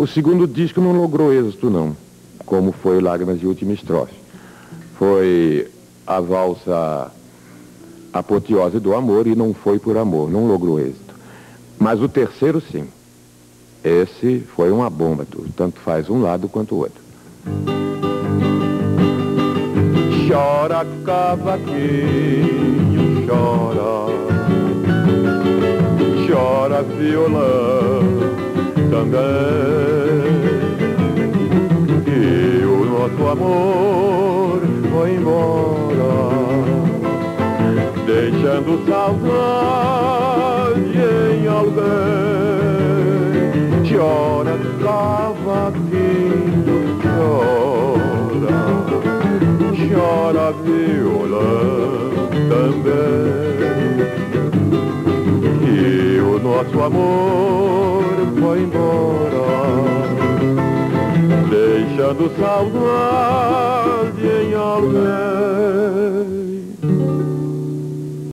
O segundo disco não logrou êxito, não, como foi Lágrimas de Última Estrofe. Foi a valsa apoteose do amor e não foi por amor, não logrou êxito. Mas o terceiro, sim. Esse foi uma bomba, tanto faz um lado quanto o outro. Chora cavaquinho, chora, chora violão também. Amor foi embora, deixando saudade em alguém. Chora, cavaquinho, chora, chora violão também. E o nosso amor foi embora, deixando saudade.